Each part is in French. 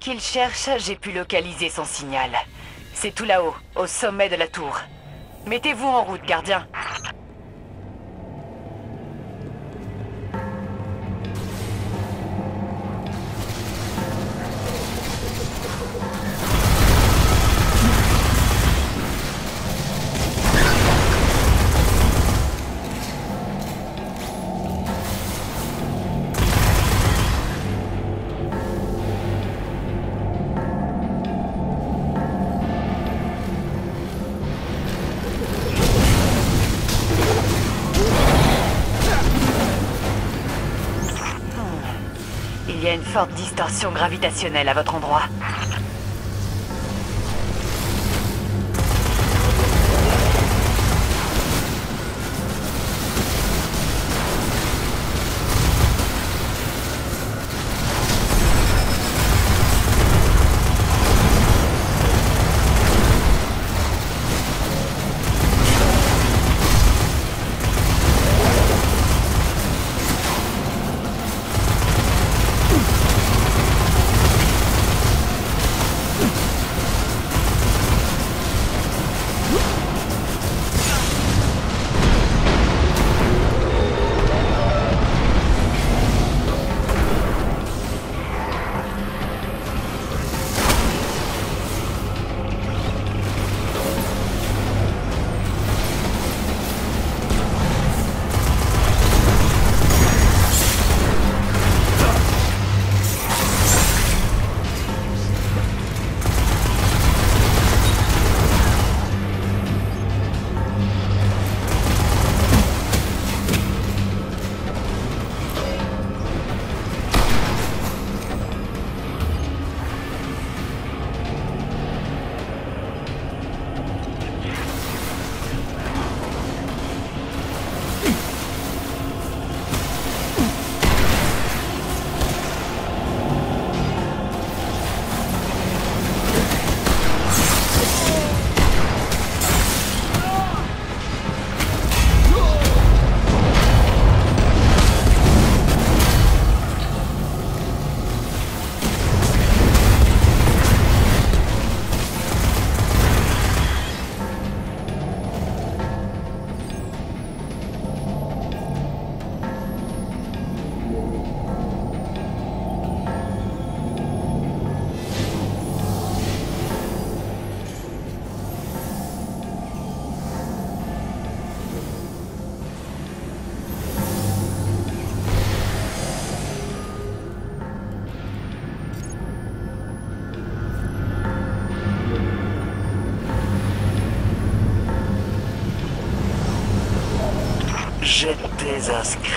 Qu'il cherche, j'ai pu localiser son signal. C'est tout là-haut, au sommet de la tour. Mettez-vous en route, gardien. Y a une forte distorsion gravitationnelle à votre endroit.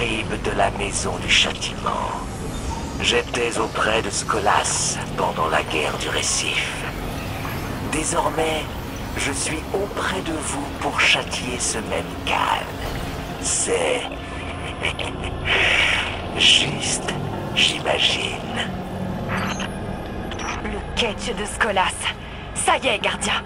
De la maison du châtiment. J'étais auprès de Scolas pendant la guerre du récif. Désormais, je suis auprès de vous pour châtier ce même Cal. C'est juste, j'imagine. Le catch de Skolas. Ça y est, gardien.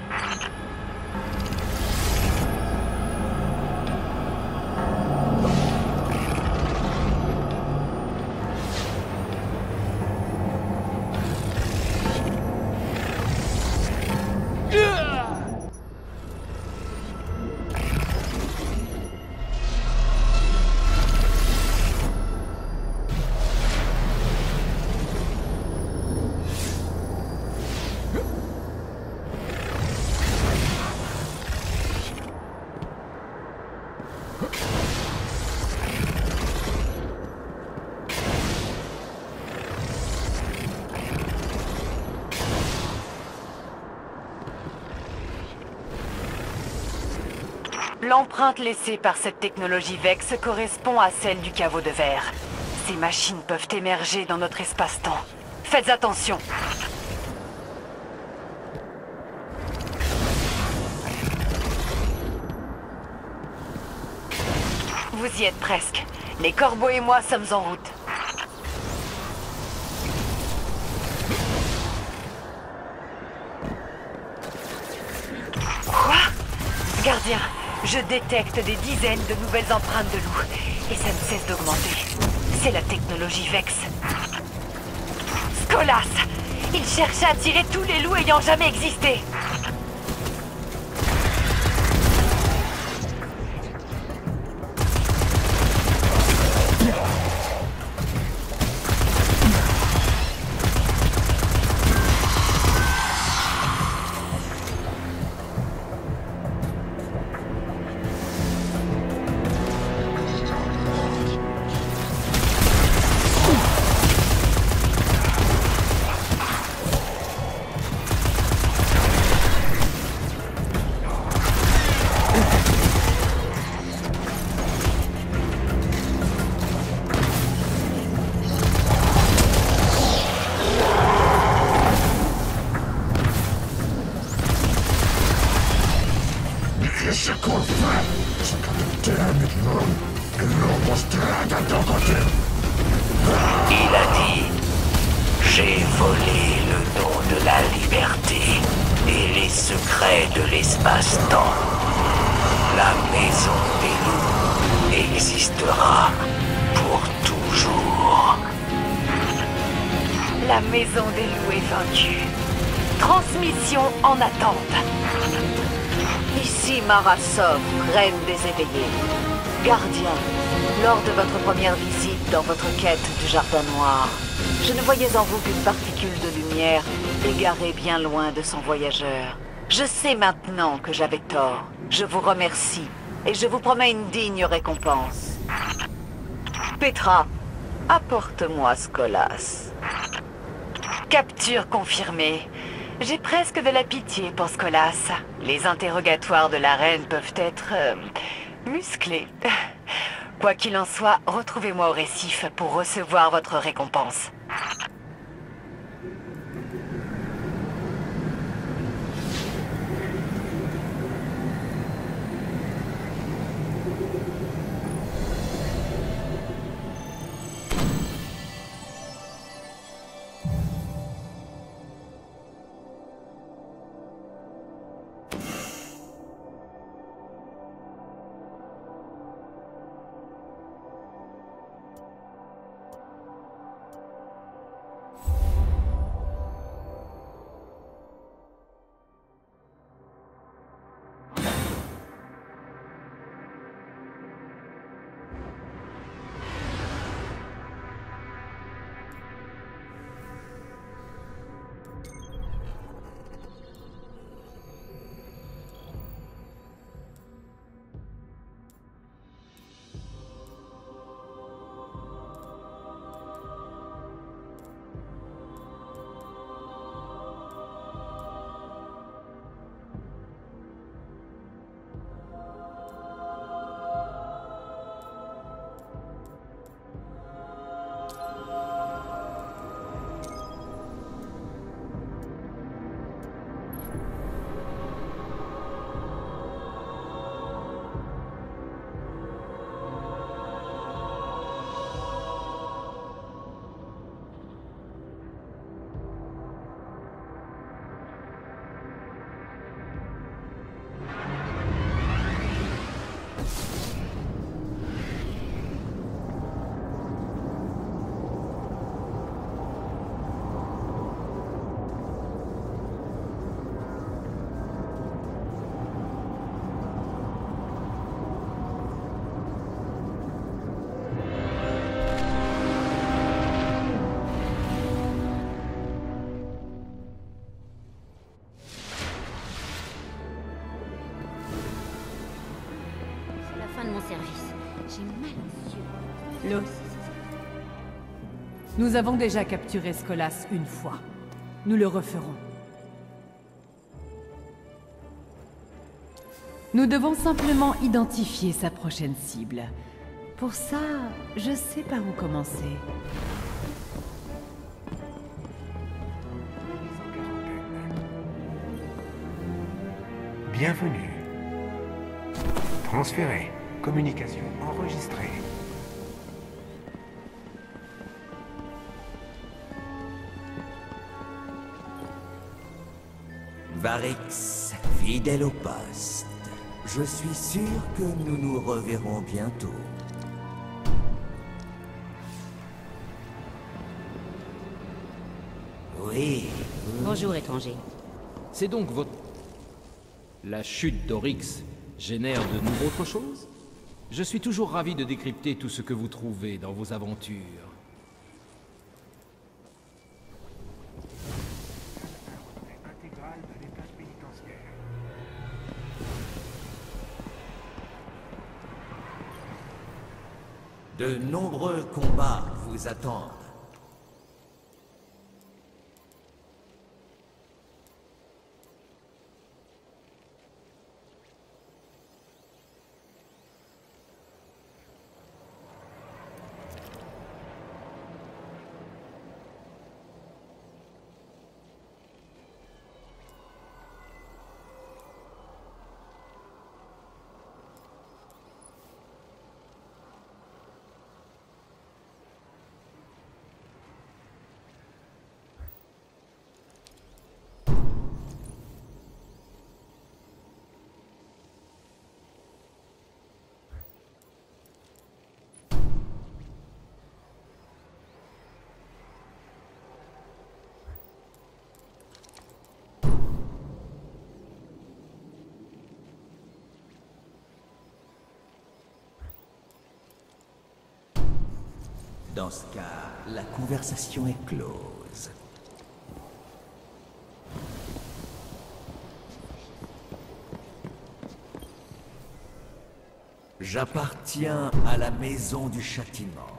L'empreinte laissée par cette technologie Vex correspond à celle du caveau de verre. Ces machines peuvent émerger dans notre espace-temps. Faites attention. Vous y êtes presque. Les corbeaux et moi sommes en route. Quoi? Gardien, je détecte des dizaines de nouvelles empreintes de loup. Et ça ne cesse d'augmenter. C'est la technologie Vex. Skolas Il cherche à attirer tous les loups ayant jamais existé. Existera pour toujours. La maison des loups est vaincue. Transmission en attente. Ici Marasov, reine des éveillés. Gardien, lors de votre première visite dans votre quête du Jardin Noir, je ne voyais en vous qu'une particule de lumière égarée bien loin de son voyageur. Je sais maintenant que j'avais tort. Je vous remercie et je vous promets une digne récompense. Petra, apporte-moi Skolas. Capture confirmée. J'ai presque de la pitié pour Skolas. Les interrogatoires de la reine peuvent être... euh, musclés. Quoi qu'il en soit, retrouvez-moi au récif pour recevoir votre récompense. Nous avons déjà capturé Skolas une fois. Nous le referons. Nous devons simplement identifier sa prochaine cible. Pour ça, je sais par où commencer. Bienvenue. Transféré. Communication enregistrée. Varix, fidèle au poste. Je suis sûr que nous nous reverrons bientôt. Oui, Bonjour, étranger. C'est donc votre... La chute d'Oryx génère de nouveau autre chose? Je suis toujours ravi de décrypter tout ce que vous trouvez dans vos aventures. De nombreux combats vous attendent. Dans ce cas, la conversation est close. J'appartiens à la maison du châtiment.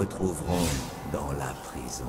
Retrouverons dans la prison.